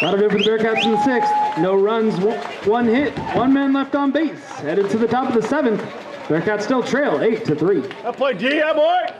That'll do for the Bearcats in the sixth. No runs, one- one hit, one man left on base. Headed to the top of the seventh. Bearcats still trail eight to three. I play D, yeah, boy.